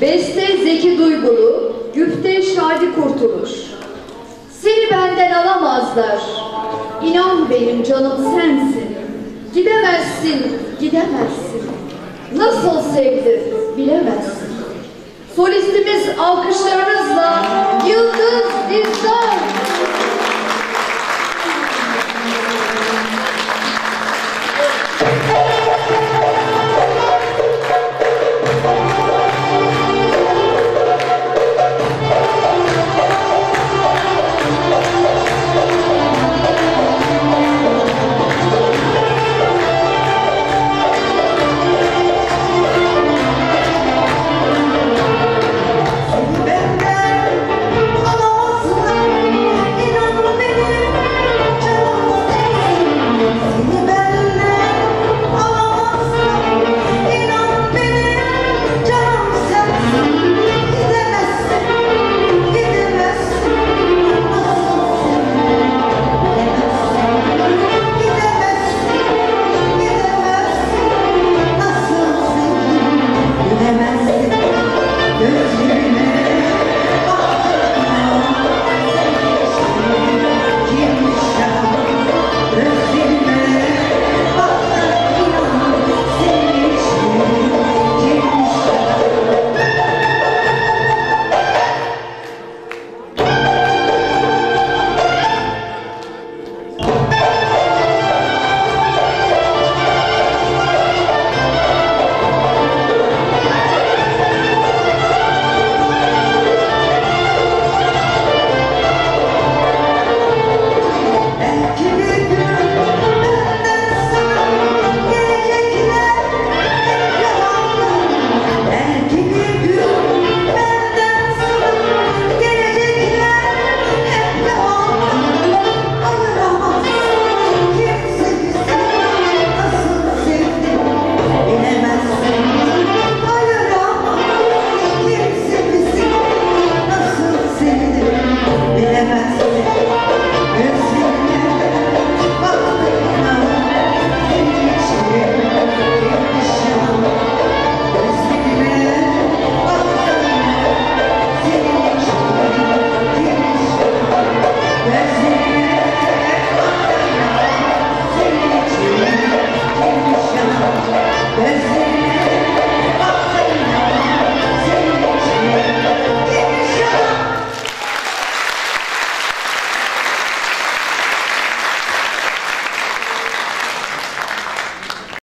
Beste Zeki Duygulu, güfte Şadi Kurtuluş. Seni benden alamazlar. İnan benim canım sensin. Gidemezsin, gidemezsin. Nasıl sevdim bilemezsin. Solistimiz alkışlarınızla